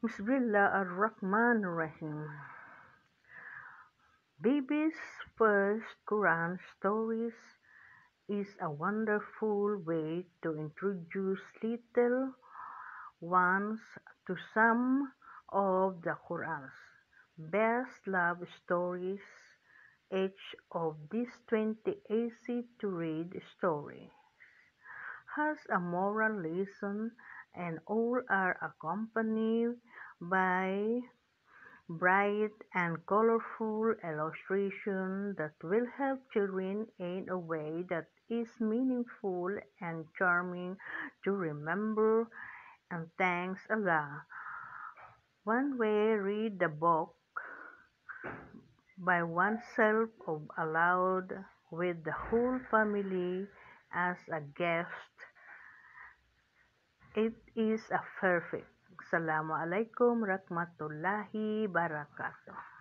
Bismillah ar-Rahman ar-Rahim. Baby's first Quran stories is a wonderful way to introduce little ones to some of the Quran's best love stories. Each of these 20 easy-to-read stories has a moral lesson and all are accompanied by bright and colorful illustrations that will help children in a way that is meaningful and charming to remember and thanks Allah. One way read the book by oneself or aloud with the whole family as a guest. It is a perfect. Assalamu alaikum rahmatullahi barakatuh.